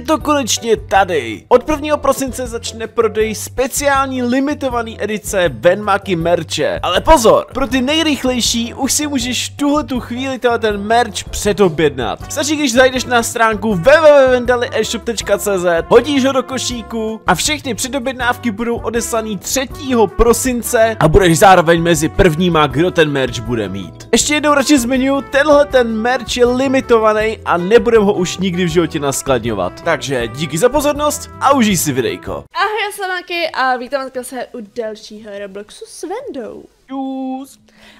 to konečně tady. Od 1. prosince začne prodej speciální limitovaný edice Venmaky merče. Ale pozor, pro ty nejrychlejší už si můžeš tuhle tu chvíli ten merch předobjednat. Stačí, když zajdeš na stránku www.vendalieshop.cz, hodíš ho do košíku a všechny předobjednávky budou odeslaný 3. prosince a budeš zároveň mezi prvníma, kdo ten merch bude mít. Ještě jednou radši zmiňuji, tenhle ten merch je limitovaný a nebudeme ho už nikdy v životě naskladňovat. Takže díky za pozornost a užij si videjko. Ahoj, já jsem Maki a vítám vás zase u dalšího Robloxu s Vendou. Čus.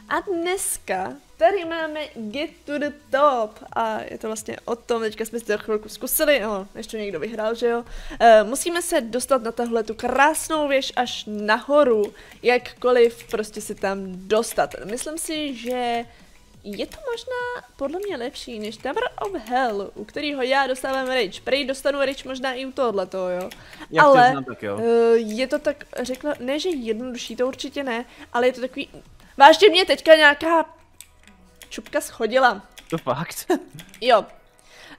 A dneska tady máme Get to the Top a je to vlastně o tom, teďka jsme si to chvilku zkusili, no, ještě někdo vyhrál, že jo. Uh, musíme se dostat na tahle tu krásnou věž až nahoru, jakkoliv prostě si tam dostat. Myslím si, že je to možná podle mě lepší než Tower of Hell, u kterého já dostávám rage. Prej dostanu rage možná i u tohoto, jo. Jak ale to znám, tak jo. Uh, je to tak, řekla, ne že jednodušší, to určitě ne, ale je to takový, vážně mě teďka nějaká čupka schodila. To fakt? Jo.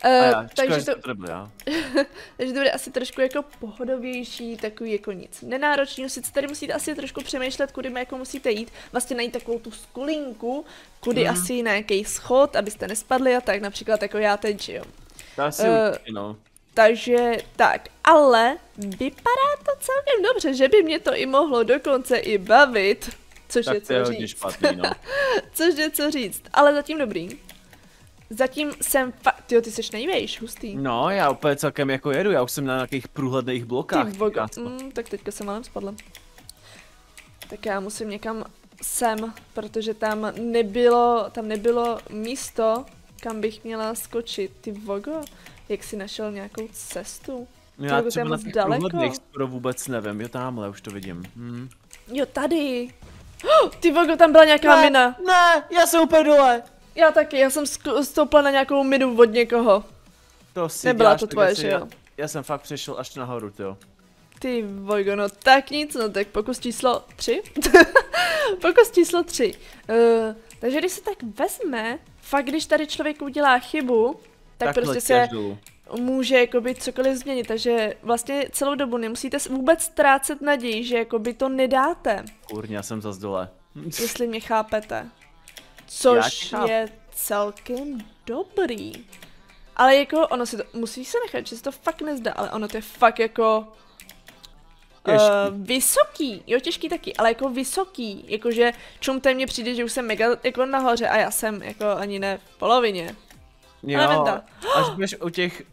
Uh, já, takže to, to nebyl já. takže to bude asi trošku jako pohodovější, takový jako nic nenáročného. Sice tady musíte asi trošku přemýšlet, kudy jako musíte jít. Vlastně najít takovou tu skulinku, kudy Mhm. asi nějaký schod, abyste nespadli a tak, například jako já teď, že jo. To asi Eh, určitě, no. Takže tak, ale vypadá to celkem dobře, že by mě to i mohlo dokonce i bavit. Což je Tak to je co hodně říct. špatný, no. Což je co říct, ale zatím dobrý. Zatím jsem fakt, tyjo, ty jsi nejvejš, hustý. No, já úplně celkem jako jedu, já už jsem na nějakých průhledných blokách. Ty vogo, krásno. mm, tak teďka jsem malem spadla. Tak já musím někam sem, protože tam nebylo, tam nebylo místo, kam bych měla skočit. Ty vogo, jak jsi našel nějakou cestu? Já to je třeba na moc těch daleko. průhledných skoro vůbec nevím, jo tamhle, už to vidím. Hm. Jo, tady. Oh, ty vogo, tam byla nějaká Ne. mina. Ne, já jsem úplně dole. Já taky, já jsem stoupla na nějakou minu od někoho. To si Nebyla děláš to tak tvoje, že jo? Já jsem fakt přešel až nahoru, jo. Ty Vojgo, no tak nic, no tak pokus číslo 3. pokus číslo 3. Uh, takže když se tak vezme, fakt když tady člověk udělá chybu, tak Takhle prostě se až dolů. může jakoby cokoliv změnit, takže vlastně celou dobu nemusíte vůbec ztrácet naději, že jakoby to nedáte, Kurně, já jsem zas dole. jestli mě chápete. Což je celkem dobrý. Ale jako ono si to, musí se nechat, že se to fakt nezdá, ale ono to je fakt jako Těžký. Uh, vysoký, jo těžký taky, ale jako vysoký, jakože čumte mně přijde, že už jsem mega jako nahoře a já jsem jako ani ne v polovině. Jo, až budeš u těch,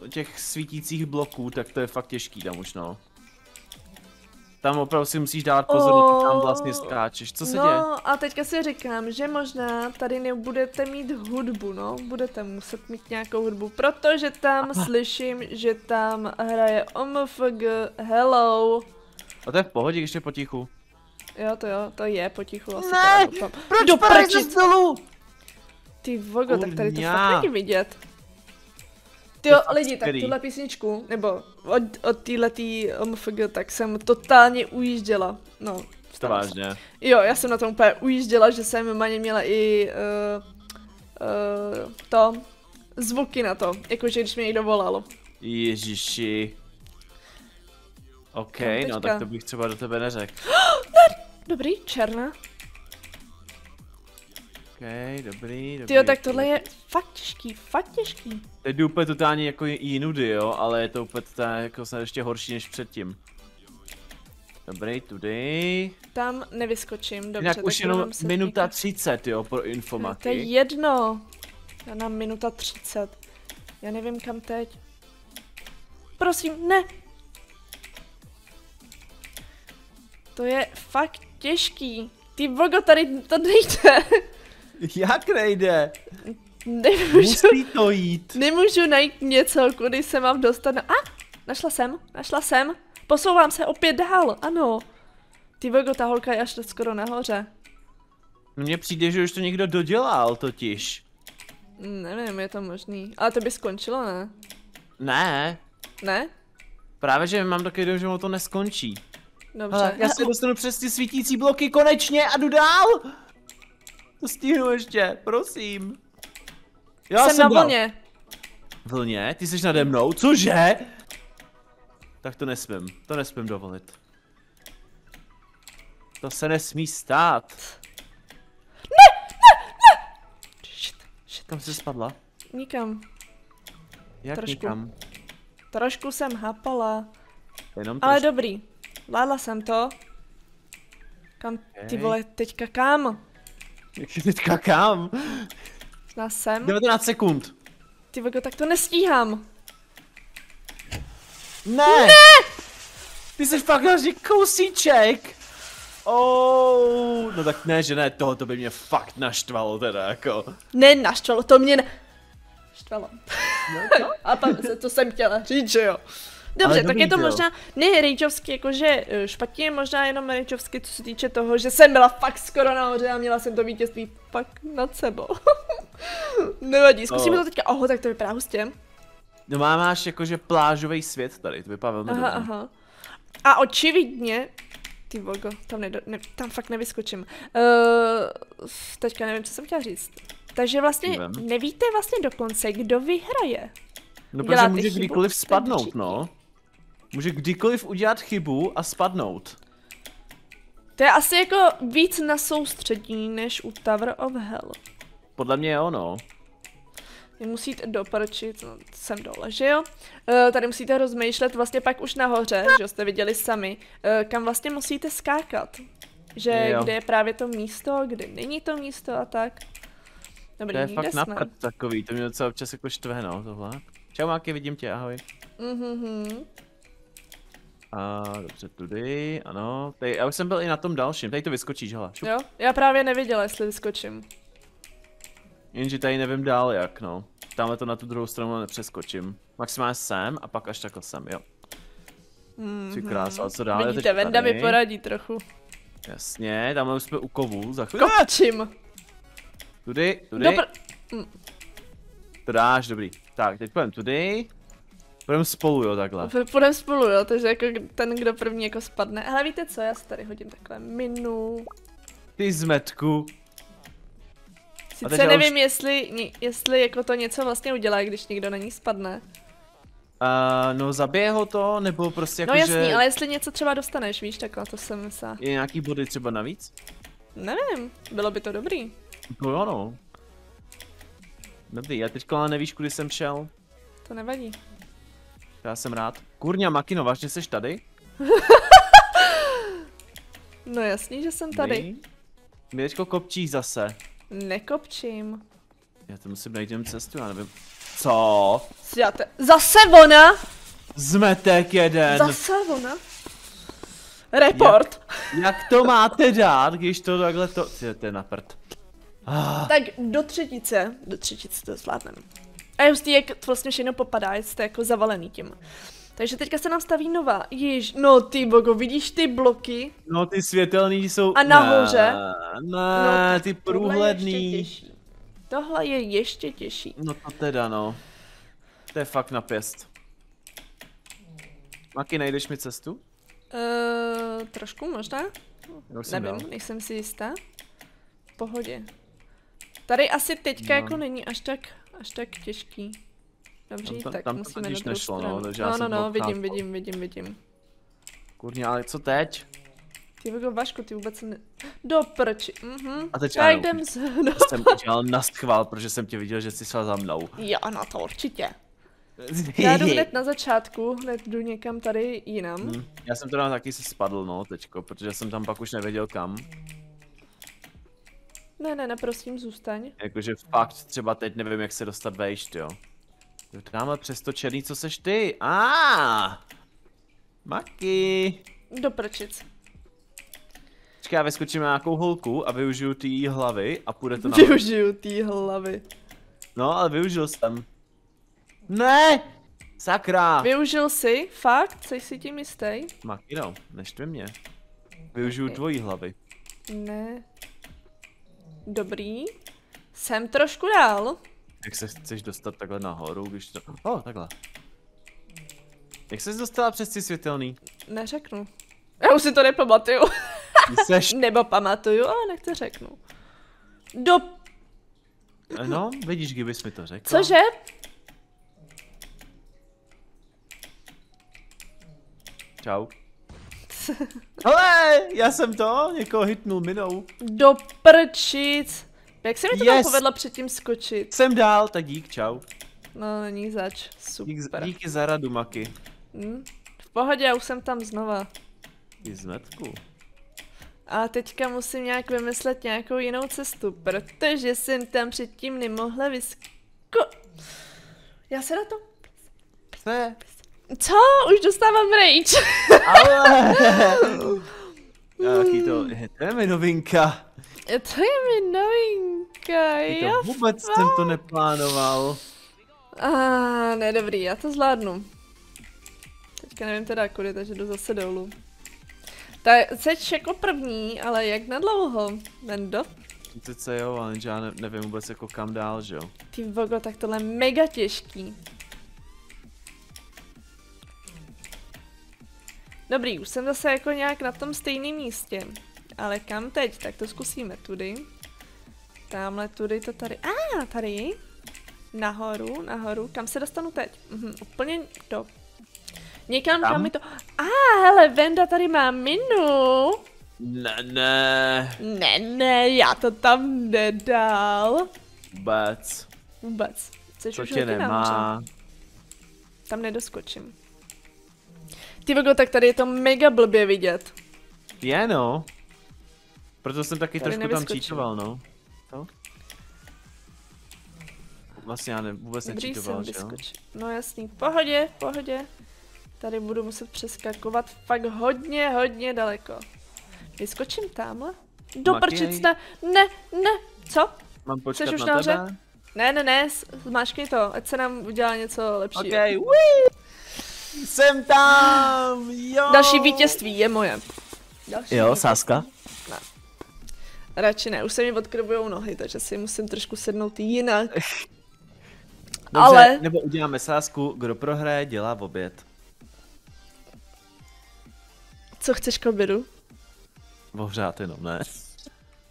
uh, těch svítících bloků, tak to je fakt těžký tam už, no. Tam opravdu si musíš dávat pozor, oh. tam vlastně skáčeš. Co se no, děje? a teďka si říkám, že možná tady nebudete mít hudbu, no, budete muset mít nějakou hudbu, protože tam Aha. slyším, že tam hraje OMFG Hello. A to je v pohodě, když je potichu. Jo, to jo, to je potichu asi. Ne. Proč Do dolů? Ty vogo, tak tady to fakt není vidět. Ty jo, lidi, tak tuhle písničku, nebo od, od téhletý OMFG, tak jsem totálně ujížděla. No, To vážně. Jo, já jsem na tom úplně ujížděla, že jsem maně měla i uh, uh, to, zvuky na to, jakože když mě někdo volal. Ježiši. OK, no teďka? tak to bych třeba do tebe neřekl. Dobrý, černá. Dobrý, dobrý. Ty jo, tak tohle je fakt těžký, fakt těžký. Teď jdu úplně totálně jako jinudy, jo, ale je to úplně totálně jako snad ještě horší než předtím. Dobrý, tudy. Tam nevyskočím, dobře. Jinak už jenom minuta někam- 30, jo, pro To je jedno. Já nám minuta 30. Já nevím kam teď. Prosím, ne. To je fakt těžký. Ty vogo, tady to nejde. Jak nejde? Nemůžu, Musí to jít. nemůžu najít něco, kudy se mám dostat. Na... A, našla jsem, našla jsem. Posouvám se opět dál, ano. Ty vogo, ta holka je až skoro nahoře. Mně přijde, že už to někdo dodělal totiž. Nevím, je to možný. Ale to by skončilo, ne? Ne, Ne? právě že mám taky dojem, že mu to neskončí. Dobře. Hele, já se dostanu přes ty svítící bloky konečně a jdu dál. To stihnu ještě, prosím. Jo, jsem, na dal. vlně. vlně, ty jsi nade mnou, cože? Tak to nesmím, to nesmím dovolit. To se nesmí stát. Shit, shit, Kam jsi spadla? nikam. Jak Trošku. nikam? Trošku jsem hapala. Jenom Ale dobrý. Vládla jsem to. Kam, ty Okej. vole, teďka kam? Teďka kam? Na sem? 19 sekund. Ty vogo, tak to nestíhám. Ne! Ty jsi fakt hrozně kousíček! Oh, no tak ne, že ne, tohle to by mě fakt naštvalo teda, jako. Ne, naštvalo, to mě ne... Štvalo. A pak se to jsem chtěla říct, že jo. Dobře, tak je to jo. možná, ne rejčovsky, jakože eh, špatně, možná jenom rejčovsky, co se týče toho, že jsem byla fakt skoro nahoře a měla jsem to vítězství pak nad sebou. Nevadí, zkusíme Oh. to teďka, oho, tak to vypadá hustě. No má, máš jakože plážový svět tady, to vypadá velmi Aha, dobře. aha. A očividně, ty vogo, tam, nedo, ne, tam fakt nevyskočím. Uh, teďka nevím, co jsem chtěla říct. Takže vlastně nevíte vlastně dokonce, kdo vyhraje. No protože může chybu, kdykoliv spadnout, no. Může kdykoliv udělat chybu a spadnout. To je asi jako víc na soustředí, než u Tower of Hell. Podle mě jo, no. Vy musíte doprčit, no, jsem dole, že jo? Uh, tady musíte rozmýšlet vlastně pak už nahoře, že jste viděli sami, uh, kam vlastně musíte skákat. Že Jo. kde je právě to místo, kde není to místo a tak. Dobrý, To je fakt jsme. napad takový, to mě docela občas jako štve, no, tohle. Čau Máky, vidím tě, ahoj. Mhm. A dobře, tudy, ano. Tady, já už jsem byl i na tom dalším, tady to vyskočíš, hele. Šup. Jo, já právě neviděla, jestli vyskočím. Jenže tady nevím dál jak, no. Tamhle to na tu druhou stranu nepřeskočím. Maximálně sem a pak až takhle sem, jo. Ty krása, a co dál? Vidíte, Venda mi poradí trochu. Jasně, tamhle už jsme u kovů, za chvíli. Kopčím! Tudy, tudy. Dobr... To dáš, dobrý. Tak, teď půjdem tudy. Půjdeme spolu, jo, takhle. Půjdeme spolu, jo, takže jako ten, kdo první jako spadne. Ale víte co, já si tady hodím takhle minu. Ty zmetku. Sice nevím, jestli, ni- jestli jako to něco vlastně udělá, když nikdo na ní spadne. Uh, no zabije ho to, nebo prostě jako, No jasný, že ale jestli něco třeba dostaneš, víš, tak na to jsem myslela. je nějaký body třeba navíc? Nevím, bylo by to dobrý. No jo, no. Dobrý, já teďka ale nevíš, kudy jsem šel. To nevadí. Já jsem rád. Kurňa Makino, vážně jsi tady? No jasný, že jsem tady. Dobrý. Mě teďko kopčíš zase. Nekopčím. Já to musím najít jen cestu, já nevím. Co? Zjáte. Zase ona! Zmetek jeden. Zase ona! Report! Jak to máte dát, když to takhle to... Ty, to je na prd. Ah, Tak do třetice, do třetice to zvládneme. A je hustý, jak to vlastně všechno popadá, jste jako zavalený tím. Takže teďka se nám staví nová. Již, no ty bogo, vidíš ty bloky? no ty světelný jsou... A nahoře? Ne, No, ne tak ty tohle je ještě průhledný. těžší. Tohle je ještě těžší. No to teda no. To je fakt na pěst. Maki, najdeš mi cestu? Uh, trošku možná? Jsem Nevím, dal. nejsem si jistá. V pohodě. Tady asi teďka No. jako není až tak, až tak těžký. Dobře, Tam tak tam musíme na druhou nešlo, no, takže já no, no, no, to vidím, vidím, vidím, vidím. Kurňa, ale co teď? Ty Vago, Vašku, ty vůbec ne... Do prči, mhm. A teď já jdem z... No. Jsem udělal na schvál, protože jsem tě viděl, že jsi šel za mnou. Jo, no to určitě. Já jdu hned na začátku, hned jdu někam tady jinam. Hm, Já jsem teda taky si spadl, no, teďko, protože jsem tam pak už nevěděl kam. Ne, ne, ne, prosím, zůstaň. Jakože fakt třeba teď nevím, jak se dostat vejš, jo. Jo, Tamhle přes to černý, co seš ty? A. Maki. Do prčic. Počkej, já vyskočím na nějakou holku a využiju ty hlavy a půjde to nahoru. Využiju té hlavy. No, ale využil jsem. Ne! Sakra! Využil jsi? Fakt? Jsi si tím jistý? Makino, neštve mě. Využiju tvojí hlavy. Ne. Dobrý. Jsem trošku dál. Jak se chceš dostat takhle nahoru, když to... O, oh, takhle. Jak se dostala přes ty světelný? Neřeknu. Já už si to nepamatuju. Jseš... Nebo pamatuju, ale nechce řeknu. Do... No, vidíš, kdybys mi to řekl. Cože? Čau. Hele, já jsem to, někoho hitnul minou. Do prčic. Jak se mi to yes. Yes. povedlo předtím skočit? Jsem dál, tak dík, čau. No, není zač. Dík, Super. díky za radu, Maky. Hm? V pohodě, já už jsem tam znova. Ty zmetku. A teďka musím nějak vymyslet nějakou jinou cestu, protože jsem tam předtím nemohla vysko... Já se na to... Ne, Co? Už dostávám rage. ale... Jaký to, to je mi novinka. to je mi novinka, Ty to vůbec jsem to neplánoval. A ne, dobrý, já to zvládnu. Teďka nevím teda kudy, takže jdu zase dolů. Tak seč jako první, ale jak na dlouho, Mendo? Sice jo, ale já ne, nevím vůbec jako kam dál, že jo. Ty vogo, tak tohle je mega těžký. Dobrý, už jsem zase jako nějak na tom stejném místě. Ale kam teď? Tak to zkusíme tudy. Tamhle tudy to tady. A, ah, tady. Nahoru, nahoru. Kam se dostanu teď? Mhm, úplně do... Někam, kam, Tam? mi to... A, ah, hele, Venda tady má minu. Ne, ne, Ne, ne, já to tam nedal. vůbec. Vůbec. Chceš To už tě nemá. Tam nedoskočím. Ty vogo, tak tady je to mega blbě vidět. Je no. Proto jsem taky Tady trošku tam nevyskočím. čítoval, no. Co? Vlastně já ne, vůbec Dobrý nečítoval, jsem že jo? No jasný, v pohodě, v pohodě. Tady budu muset přeskakovat fakt hodně, hodně daleko. Vyskočím tamhle? Do prčic, ne, ne, ne, co? Mám počkat už na nahoře? tebe? Ne, ne, ne, zmáčkni to, ať se nám udělá něco lepšího. OK, wii! Jsem tam, jo! Další vítězství je moje. Další Jo, vítězství. Sáska? Radši ne, už se mi odkrvujou nohy, takže si musím trošku sednout jinak. Dobře, Ale- nebo uděláme sásku, kdo prohraje, dělá v oběd. Co chceš k obědu? Ohřát jenom, ne?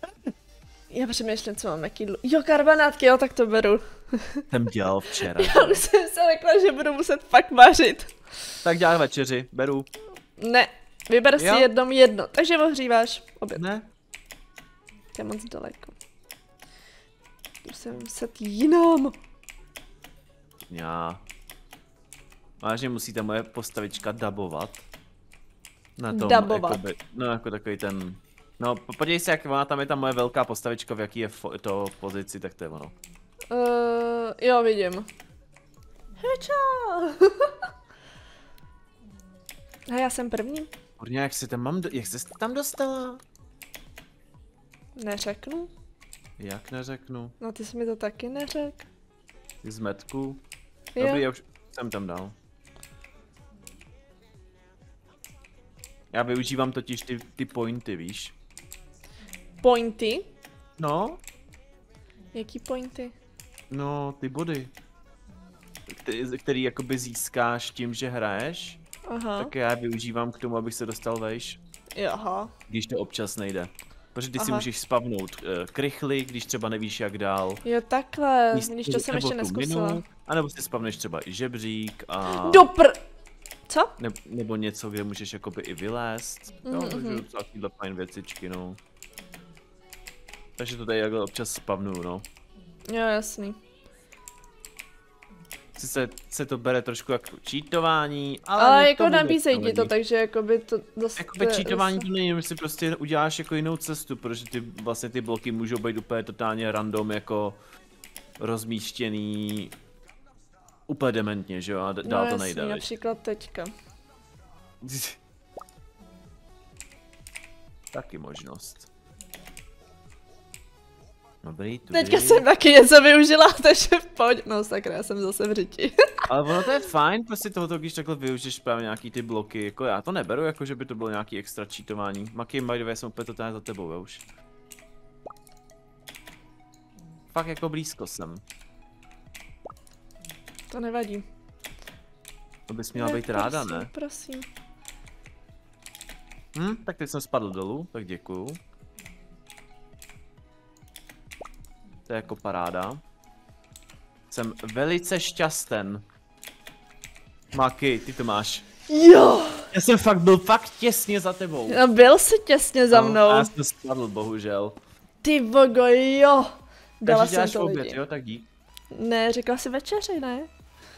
Já přemýšlím, co mám, jaký dlu... Jo, karbanátky, jo, tak to beru. Jsem dělal včera. Já už jsem se lekla, že budu muset fakt vařit. Tak dělám večeři, beru. Ne, vyber si Jo? jednom jedno, takže ohříváš oběd. Ne? To je moc daleko. Musím muset jinam. Já. Vážně musíte moje postavička dabovat. Na tom, Dabovat. Jakoby, no jako takový ten... No, po- podívej se, jak ona tam je ta moje velká postavička, v jaký je to v pozici, tak to je ono. Uh, jo, vidím. Heča! A já jsem první? Kurně, jak se tam mám, do- jak jsi se tam dostala? Neřeknu. Jak neřeknu? No ty jsi mi to taky neřekl. Ty zmetku? Jo. Dobrý, já už jsem tam dal. Já využívám totiž ty, ty pointy, víš? Pointy? No, Jaký pointy? no, ty body. Který, který jakoby získáš tím, že hraješ, Aha. tak já využívám k tomu, abych se dostal vejš, aha. když to občas nejde. Protože ty si Aha. můžeš spavnout uh, krychly, když třeba nevíš jak dál. Jo, takhle, Míst- když to jsem ještě neskusila. minu, A nebo si spavneš třeba i žebřík a... Dopr... Co? Ne, nebo něco, kde můžeš jakoby i vylézt. Jo, Mhm, takže mhm. takovýhle fajn věcičky, no. Takže to tady takhle občas spavnu, no. Jo, jasný. Sice se to bere trošku jako cheatování, ale... Ale jako to nabízejí ti to, takže jakoby to dost... Jakoby cheatování to není, že si prostě uděláš jako jinou cestu, protože ty vlastně ty bloky můžou být úplně totálně random, jako rozmístěný úplně dementně, že jo, a no, dál to jasný, nejde, viď? například teďka. Taky možnost. Dobrý, tudy. Teďka jsem taky něco využila, takže pojď. No sakra, já jsem zase v řiti. Ale ono to je fajn, prostě tohoto, když takhle využiješ právě nějaký ty bloky, jako já to neberu, jako že by to bylo nějaký extra cheatování. Maki, by the way, jsem úplně totálně za tebou, jo, už. Fakt jako blízko jsem. To nevadí. To bys měla Ne, být ráda, prosím, ne? Prosím. Hm, tak teď jsem spadl dolů, tak děkuju. To je jako paráda. Jsem velice šťasten. Maki, ty to máš. Jo, Já jsem fakt byl fakt těsně za tebou. No, byl jsi těsně za No, mnou. a já jsem spadl, bohužel. Ty vogo, jo. Dala Takže jsem to oběd, lidi. jo, tak dík. Ne, řekla jsi večeři, ne?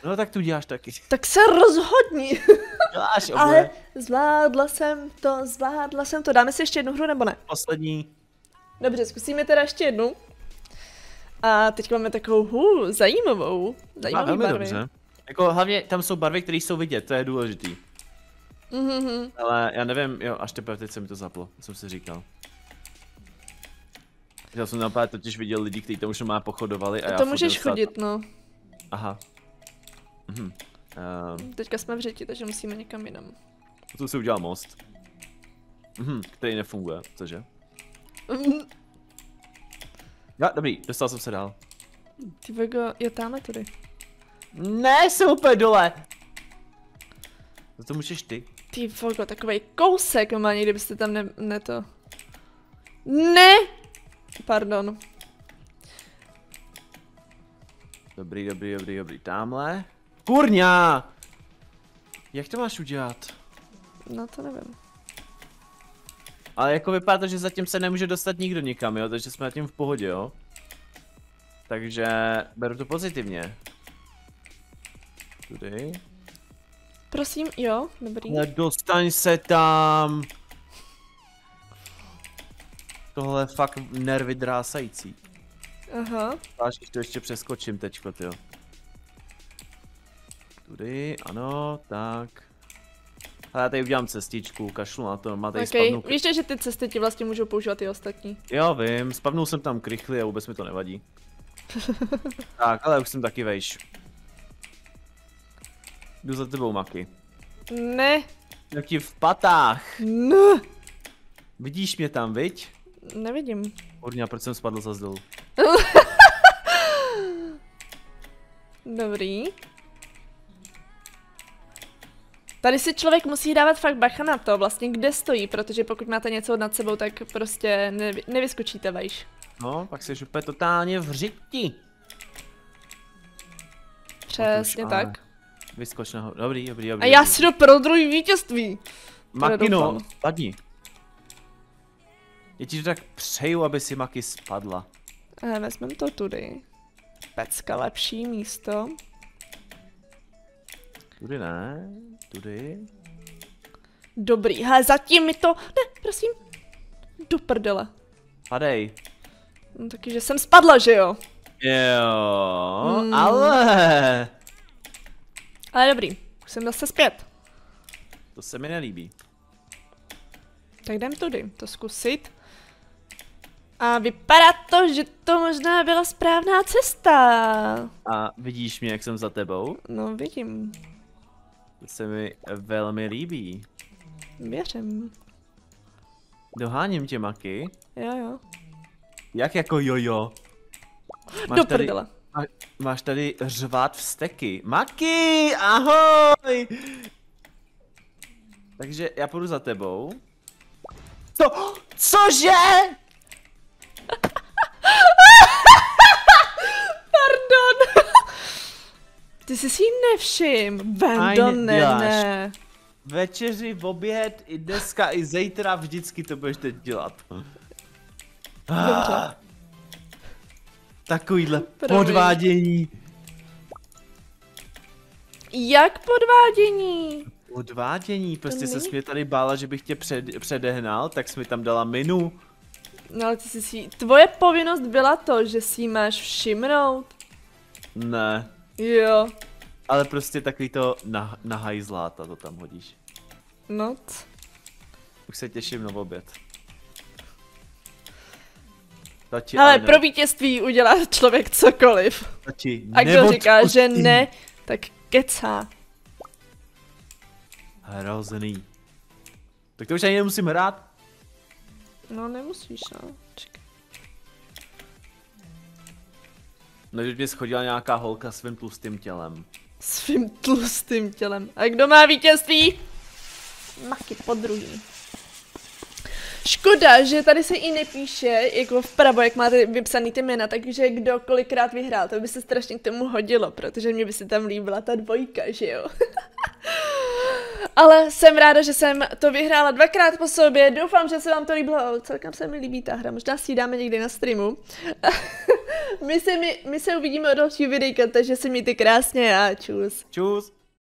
No tak tu děláš taky. Tak se rozhodni. Děláš oběd. Ale zvládla jsem to, zvládla jsem to. Dáme si ještě jednu hru nebo ne? Poslední. Dobře, zkusíme teda ještě jednu. A teď máme takovou hů, zajímavou, A zajímavý velmi barvy. dobře. Jako hlavně tam jsou barvy, které jsou vidět, to je důležitý. Mhm. Ale já nevím, jo, až teprve teď se mi to zaplo, jsem si říkal. Já jsem naopak totiž viděl lidi, kteří tam už má pochodovali a já To furt můžeš nedostal- chodit, no. Aha. Mhm. Uh, Teďka jsme v řeti, takže musíme někam jinam. tu si udělal most. Mhm, který nefunguje, cože? Jo, dobrý, dostal jsem se dál. Ty vogo, jo, tamhle tudy. Ne, jsem úplně dole. Za to můžeš ty. Ty vogo, takovej kousek má někdy byste tam ne, ne to. Ne! Pardon. Dobrý, dobrý, dobrý, dobrý, tamhle. Kurňa! Jak to máš udělat? No to nevím. Ale jako vypadá to, že zatím se nemůže dostat nikdo nikam, jo, takže jsme tím v pohodě, jo. Takže beru to pozitivně. Tudy. Prosím, jo, dobrý. Ale dostaň se tam. Tohle je fakt nervy drásající. Aha. Až když to ještě přeskočím teďko, jo. Tudy, ano, tak. Ale já tady udělám cestičku, kašlu na to, má tady Okay. spadnu. Víš, že ty cesty ti vlastně můžou používat i ostatní. Jo, vím, spadnul jsem tam krychli a vůbec mi to nevadí. tak, ale už jsem taky vejš. Jdu za tebou, Maky. Ne, Jak ti v patách. ne, Vidíš mě tam, viď? nevidím. Urňa, proč jsem spadl za dolů? Dobrý. Tady si člověk musí dávat fakt bacha na to, vlastně kde stojí, protože pokud máte něco nad sebou, tak prostě nevy, nevyskočíte vejš. No, pak jsi úplně totálně v řiti. Přesně ale- tak. Vyskoč nahoru. Dobrý, dobrý, dobrý. A já si jdu pro druhý vítězství. Makino, spadni. Já ti to tak přeju, aby si Maki spadla. A vezmem to tudy. Pecka lepší místo. Tudy ne, tudy. Dobrý, hele, zatím mi to... Ne, prosím. Do prdele. Padej. No taky, že jsem spadla, že jo? Jo, Hmm. ale Ale dobrý, už jsem zase zpět. to se mi nelíbí. Tak jdem tudy, to zkusit. A vypadá to, že to možná byla správná cesta. A vidíš mě, jak jsem za tebou? No, vidím. To se mi velmi líbí. Věřím. Doháním tě, Maki. Jo, jo. Jak jako jojo? Do prdele. má, máš tady řvát vsteky. Maki, ahoj! Takže já půjdu za tebou. Co? Cože? Pardon. Ty jsi si ji nevšim. Vendo, ne, ne. Večeři, v oběd, i dneska, i zítra, vždycky to budeš teď dělat. Ah, Takovýhle Promiň. podvádění. Jak podvádění? Podvádění, prostě se mě tady bála, že bych tě před, předehnal, tak jsi mi tam dala minu. No ale ty jsi si... Tvoje povinnost byla to, že si máš všimnout. Ne, Jo. ale prostě takový to na, na hajzláta to tam hodíš. No, c- Už se těším na oběd. Tati, Ale pro vítězství udělá člověk cokoliv. tati, A kdo říká, že ne, tak kecá. Hrozný. Tak to už ani nemusím hrát. No nemusíš, no. Čekaj. No, že mě schodila nějaká holka svým tlustým tělem. Svým tlustým tělem. A kdo má vítězství? Maky po druhý. Škoda, že tady se i nepíše, jako vpravo, jak máte vypsaný ty jména, takže kdo kolikrát vyhrál, to by se strašně k tomu hodilo, protože mě by se tam líbila ta dvojka, že jo? Ale jsem ráda, že jsem to vyhrála dvakrát po sobě. Doufám, že se vám to líbilo. Celkem se mi líbí ta hra. Možná si ji dáme někdy na streamu. my, se, my, my se uvidíme o další videjka, takže si mějte krásně a čus. Čus.